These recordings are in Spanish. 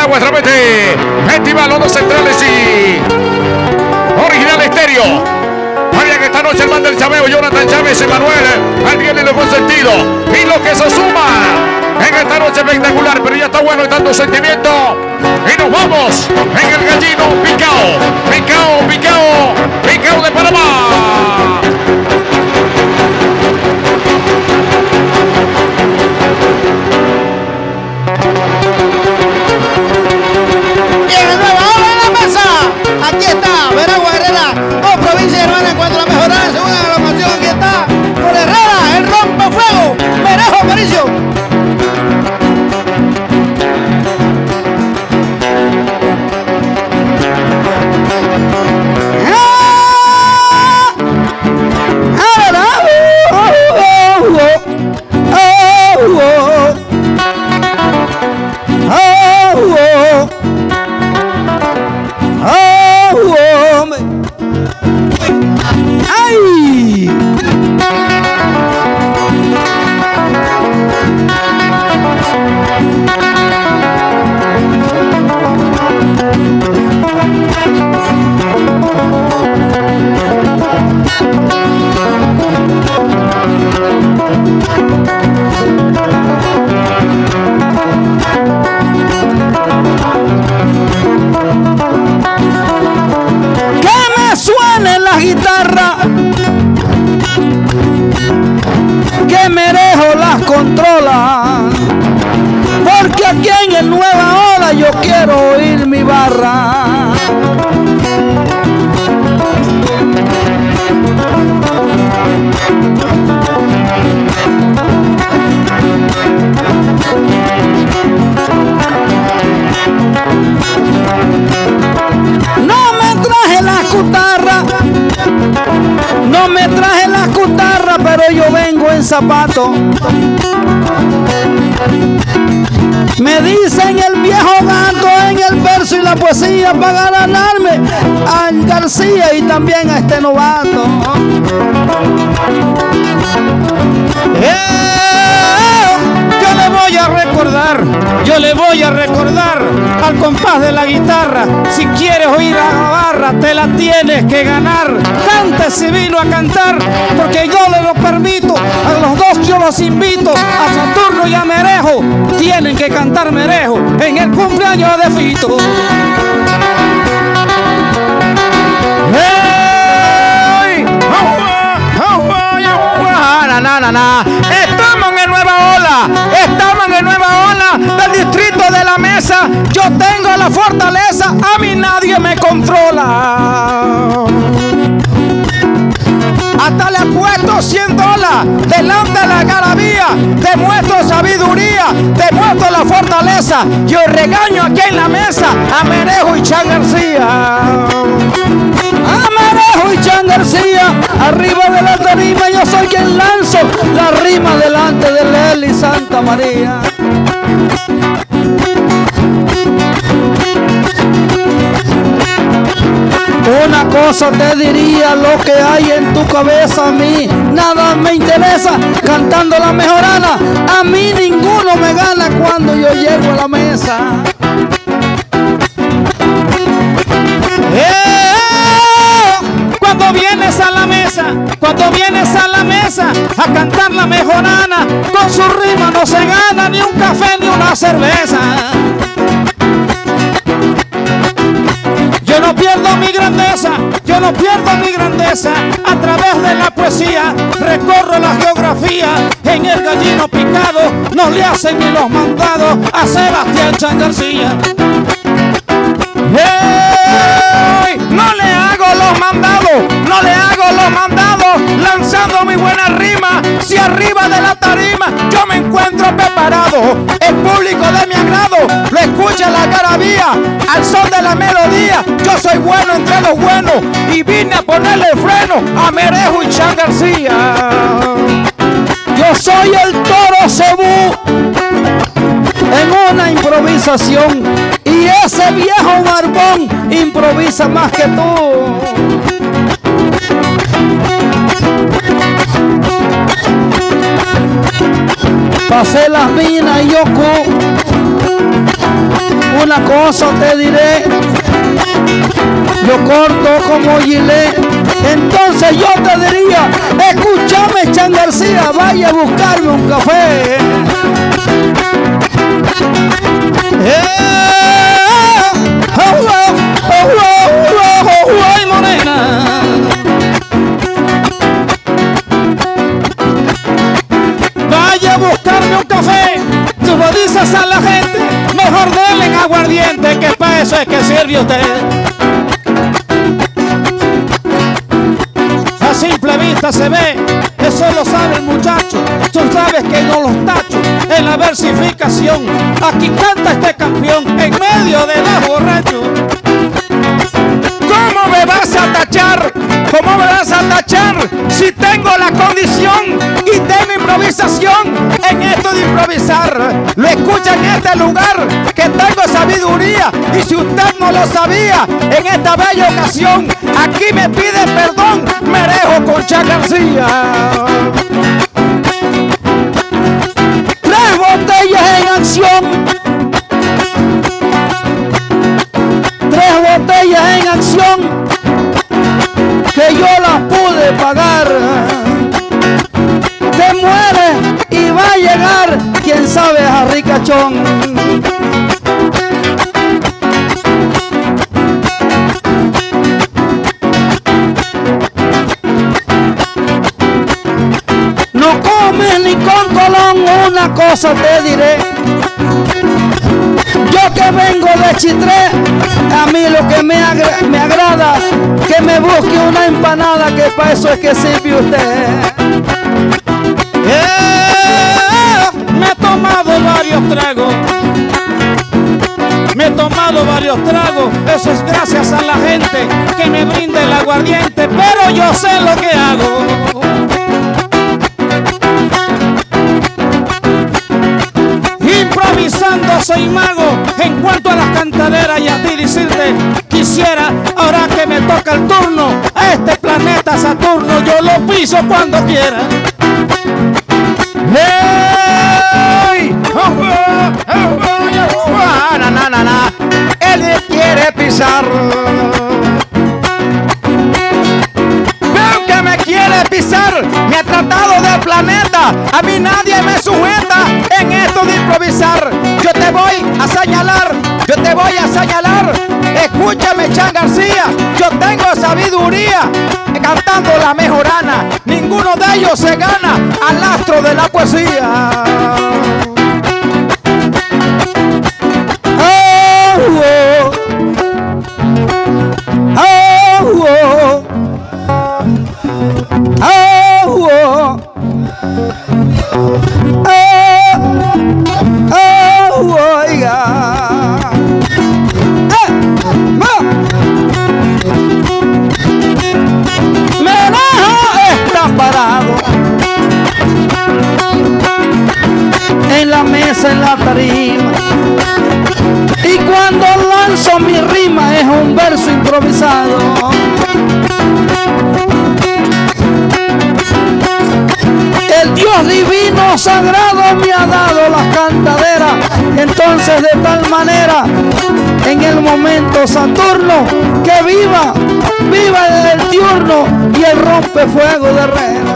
Veragua a través de Festival Los Centrales y Original Estéreo. Vaya que esta noche el man del Chabeo, Jonathan Chávez, Emanuel, alguien en lo consentido. Y lo que se suma en esta noche espectacular, pero ya está bueno y tanto sentimiento. Y nos vamos en el gallino picao, picao, picao que Merejo las controla, porque aquí en el Nueva Ola yo quiero oír mi barra. No me traje la cutarra, no me traje pero yo vengo en zapato. Me dicen el viejo gato en el verso y la poesía para ganarme a García y también a este novato. ¡Eh! Al compás de la guitarra. Si quieres oír a la barra, te la tienes que ganar. Cante si vino a cantar, porque yo le lo permito. A los dos yo los invito, a Saturno y a Merejo. Tienen que cantar Merejo en el cumpleaños de Fito. ¡Hey! ¡Aua! ¡Aua! ¡Aua! Na, na, na, la fortaleza, a mí nadie me controla. Hasta le puesto 100 dólares delante de la garabía. Demuestro sabiduría, demuestro la fortaleza. Yo regaño aquí en la mesa a Merejo y Chan García. Amarejo y Chan García, arriba de la tarima, yo soy quien lanzo la rima delante de Lely Santa María. Cosa te diría lo que hay en tu cabeza a mí, nada me interesa cantando la mejorana, a mí ninguno me gana cuando yo llego a la mesa. ¡Eh! Cuando vienes a la mesa, cuando vienes a la mesa a cantar la mejorana, con su rima no se gana ni un café ni una cerveza. No pierdo mi grandeza. A través de la poesía recorro la geografía. En el gallino picado no le hacen ni los mandados a Sebastián Chan García. No le hago los mandados, no le hago los mandados, lanzando mi buena rima. Si arriba de la tarima yo me encuentro preparado, el público de mi agrado lo escucha la garabía, al son la melodía. Yo soy bueno entre los buenos y vine a ponerle freno a Merejo y Chan García. Yo soy el toro cebú en una improvisación y ese viejo barbón improvisa más que tú. Pasé las minas y yo una cosa te diré. Yo corto como gilet. Entonces yo te diría, escúchame Chan García, vaya a buscarme un café. Eh, es que sirve usted. A simple vista se ve, eso lo sabe el muchacho. Tú sabes que no los tacho en la versificación. Aquí canta este campeón en medio de la borracho. ¿Cómo me vas a tachar? ¿Cómo me vas a tachar si tengo la condición y tengo improvisación en esto de improvisar? Lo escucha en este lugar que tengo sabiduría y si usted no lo sabía en esta bella ocasión, aquí me pide perdón, me dejo con García. Tres botellas en acción. Tres botellas en acción. Yo las pude pagar. Te mueres y va a llegar, quién sabe, a ricachón. No comes ni con colón, una cosa te diré. Yo que vengo de Chitré, a mí lo que me, agra- me agrada, que me busque una empanada, que para eso es que sirve usted. ¡Eh! Me he tomado varios tragos. Me he tomado varios tragos. Eso es gracias a la gente que me brinda el aguardiente. Pero yo sé lo que hago. En cuanto a las cantaderas y a ti decirte quisiera ahora que me toca el turno a este planeta Saturno yo lo piso cuando quiera. ¡Hey! Na, na, na. Él quiere pisar. Veo que me quiere pisar. Me ha tratado de planeta. A mí nadie me sujeta en esto de improvisar. Yo te voy a señalar. Yo te voy a señalar. Escúchame, Chan García. Yo tengo sabiduría. Cantando la mejorana. Ninguno de ellos se gana al astro de la poesía. En la tarima. Y cuando lanzo mi rima es un verso improvisado. El Dios divino sagrado me ha dado las cantaderas. Entonces de tal manera, en el momento Saturno, que viva, viva el diurno y el rompefuego de Herrera.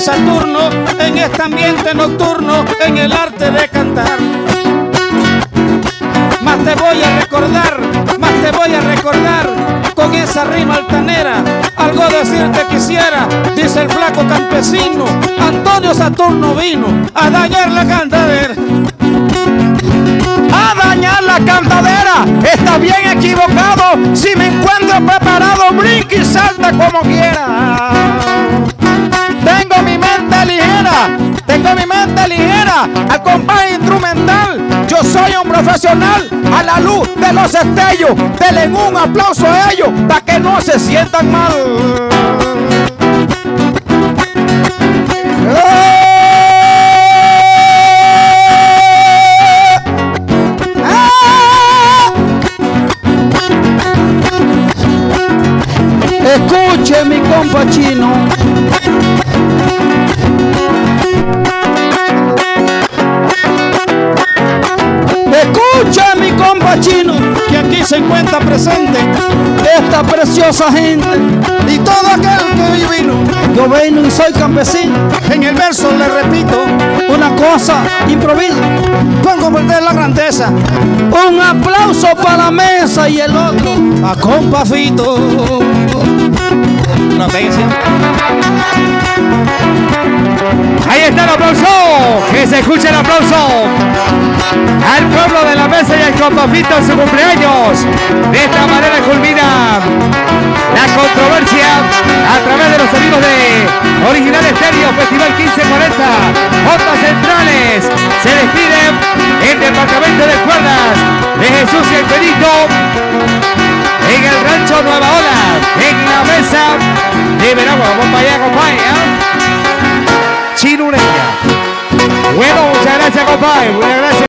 Saturno en este ambiente nocturno, en el arte de cantar. Más te voy a recordar, más te voy a recordar con esa rima altanera. Algo decirte quisiera, dice el flaco campesino. Antonio Saturno vino a dañar la cantadera a dañar la cantadera. Está bien equivocado. Si me encuentro preparado, brinca y salta como quiera. Tengo mi mente ligera, tengo mi mente ligera al compás instrumental. Yo soy un profesional a la luz de los estellos. Denle un aplauso a ellos para que no se sientan mal. Cuenta presente de esta preciosa gente y todo aquel que vino. Yo vino y soy campesino. En el verso le repito una cosa improvisa por comprender la grandeza. Un aplauso para la mesa y el otro a compafito. Ahí está el aplauso. Que se escuche el aplauso. Al pueblo de la mesa y al compafito en su cumpleaños. De esta manera culmina la controversia a través de los sonidos de Original